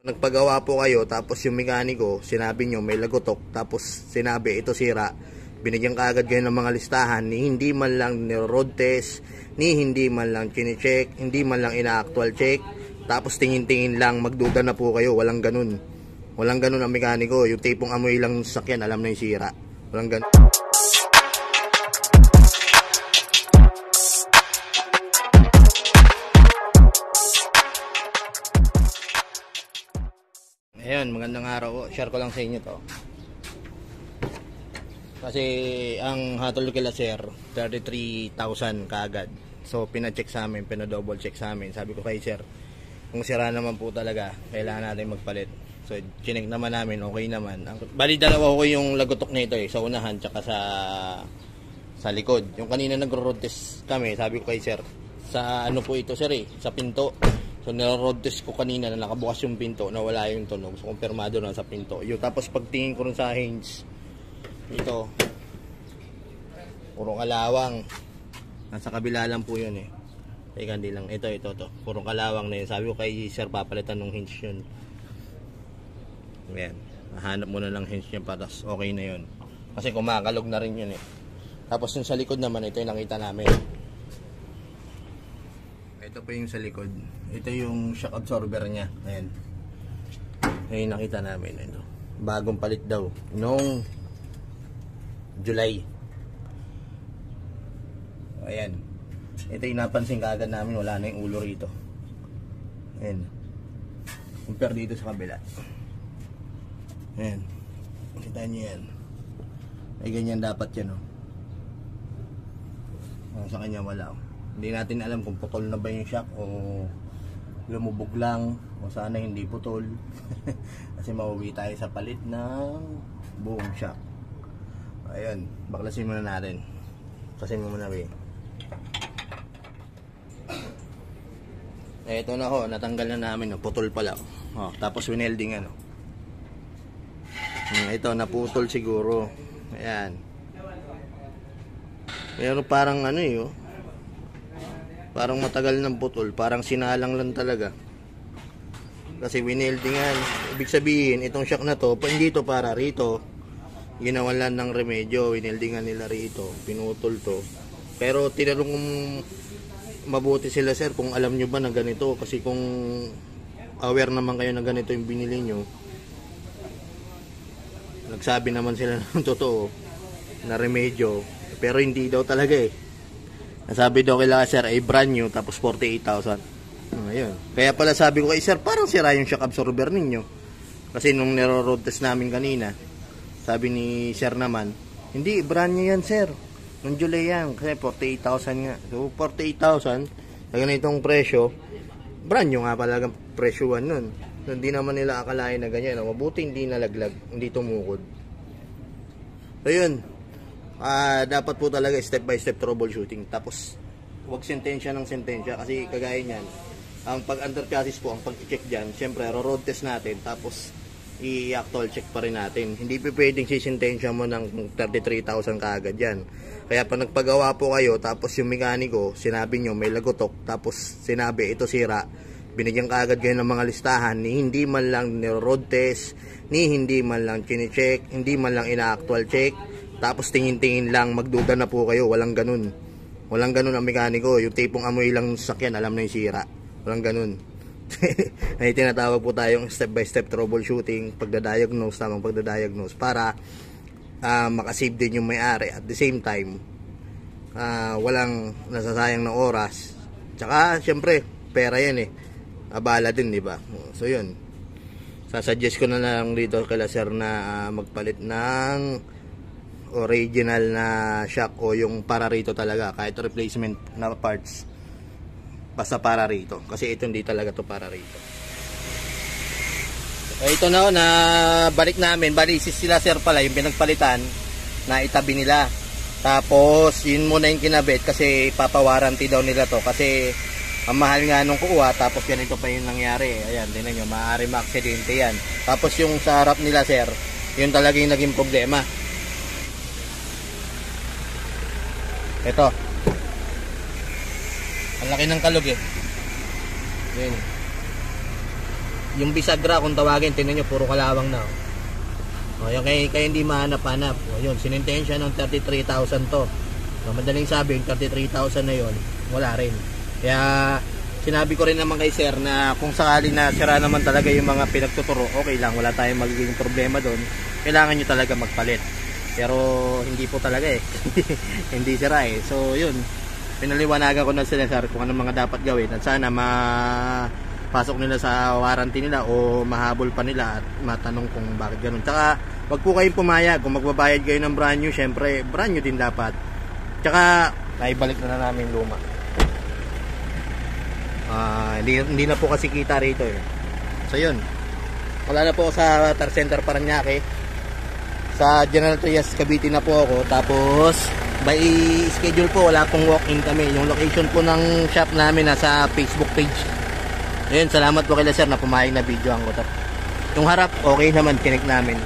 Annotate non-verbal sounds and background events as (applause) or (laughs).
Nagpagawa po kayo, tapos yung mekaniko, sinabi nyo may lagotok, tapos sinabi ito sira, binigyan ka agad ng mga listahan, ni hindi man lang road test, ni hindi man lang chine-check, hindi man lang ina-actual check, tapos tingin-tingin lang, magduda na po kayo, walang ganun. Walang ganun ang mekaniko, yung tipong amoy lang sakyan, alam na yung sira. Walang ganun. Ayun, magandang araw po. Share ko lang sa inyo to. Kasi ang hatol kila sir, 33,000 kaagad. So pina-check sa amin, pina-double check sa amin. Sabi ko kay sir, kung sira naman po talaga, kailangan natin magpalit. So chinek naman namin, okay naman. Ang, bali dalawa ko yung lagotok nito eh, sa unahan tsaka sa sa likod. Yung kanina nagro-road test kami, sabi ko kay sir, sa ano po ito sir eh, sa pinto. So niro-road test ko kanina na nakabukas yung pinto, na wala yung tunog. So kumpirmado na sa pinto. Yung tapos pagtingin ko rin sa hinge, ito, puro kalawang. Nasa kabila lang po yun eh. Teka, hindi lang. Ito, ito, ito. Puro kalawang na yun. Sabi ko kay sir, papalitan ng hinge yun. Ayan. Nahanap mo na lang hinge niya para okay na yun. Kasi kumakalog na rin yun eh. Tapos yung sa likod naman, ito yung nakita namin. Ito po yung sa likod. Ito yung shock absorber niya. Ayan. Ayan nakita namin. Ito. Bagong palit daw. Nung July. Ayan. Ito yung napansin kaagad namin. Wala na yung ulo rito. Ayan. Compare dito sa kabila. Ayan. Kita niyo yan. Ay ganyan dapat yan. Oh, sa kanya wala. oh. Hindi natin alam kung putol na ba yung shock o lumubog lang o sana hindi putol. (laughs) Kasi mauwi tayo sa palit ng buong shock. Ayun, baklasin muna natin. Kasi muna eh. Eh, ito na ho, natanggal na namin, oh, putol pala. Oh, tapos winelding ano. Hmm, ito, naputol siguro. Ayan. Pero parang ano eh, oh. Parang matagal ng putol, parang sinalang lang talaga. Kasi wineldingan. Ibig sabihin, itong shock na to, pa- hindi to para rito. Ginawan lang ng remedyo, wineldingan nila rito, pinutol to. Pero tinanong kung mabuti sila sir kung alam nyo ba na ganito kasi kung aware naman kayo na ganito yung binili nyo nagsabi naman sila (laughs) ng totoo na remedyo pero hindi daw talaga eh nasabi daw kila sir ay brand new tapos 48,000 ayun. Kaya pala sabi ko kay sir parang sira yung shock absorber ninyo. Kasi nung niro-road test namin kanina sabi ni sir naman hindi brand new yan sir. Nung July yan kasi 48,000 nga. So 48,000 sa ganitong presyo brand new nga pala ang presyuan nun. So, hindi naman nila akalain na ganyan. Mabuti hindi nalaglag hindi tumukod. So ah dapat po talaga step by step troubleshooting. Tapos wag sentensya ng sentensya kasi kagaya niyan ang pag under chassis po ang pag-check diyan syempre road test natin tapos i-actual check pa rin natin. Hindi pa pwedeng sisintensya mo ng 33,000 kaagad yan. Kaya pa nagpagawa po kayo tapos yung mekaniko sinabi nyo may lagotok tapos sinabi ito sira binigyan ka agad kayo ng mga listahan ni hindi man lang road test ni hindi man lang chine-check hindi man lang ina-actual check tapos tingin-tingin lang magduda na po kayo. Walang ganun. Walang ganun ang mekaniko. Yung tipong amoy lang sakyan alam na yung sira. Walang ganun. (laughs) Ay tinatawag po tayong step by step troubleshooting pagdadiagnose tamang pagdadiagnose para uh, makasave din yung may-ari. At the same time uh, walang nasasayang na oras. Tsaka syempre pera yan eh. Abala din di ba? So yun. Sasuggest ko na lang dito kala sir na uh, magpalit ng original na shock o yung para rito talaga kahit replacement na parts basta para rito. Kasi ito hindi talaga to para rito. Eh, ito na na balik namin. Bali sila sir pala yung pinagpalitan na itabi nila. Tapos yun muna yung kinabit kasi papawaranty daw nila to. Kasi ang mahal nga nung kuha tapos ganito pa yung nangyari. Ayan tinan nyo maaari maaksidente yan. Tapos yung sa harap nila sir yun talaga yung naging problema ito ang laki ng kalog eh. Yun. yung bisagra kung tawagin, tinan nyo, puro kalawang na. oh. O, yung kaya, kaya hindi mahanap-hanap. O, yun, sinintensya ng 33,000 to. So, madaling sabi, yung 33,000 na yun, wala rin. Kaya, sinabi ko rin naman kay sir na kung sakali na sira naman talaga yung mga pinagtuturo, okay lang, wala tayong magiging problema doon. Kailangan nyo talaga magpalit. Pero, hindi po talaga eh. (laughs) hindi sira eh. So, yun. Pinaliwanagan ko na sila sir kung ano mga dapat gawin at sana ma pasok nila sa warranty nila o mahabol pa nila at matanong kung bakit ganun. Tsaka, wag po kayong pumayag. Kung magbabayad kayo ng brand new, syempre, brand new din dapat. Tsaka, naibalik na na namin luma. Ah, hindi, hindi na po kasi kita rito eh. So, yun. Wala na po sa Tar Center Paranaque. Sa General Trias, Cavite na po ako. Tapos, by schedule po, wala pong walk-in kami. Yung location po ng shop namin nasa Facebook page. Ayun, salamat po kay sir na pumayag na video ang ko. Yung harap, okay naman, tinik namin.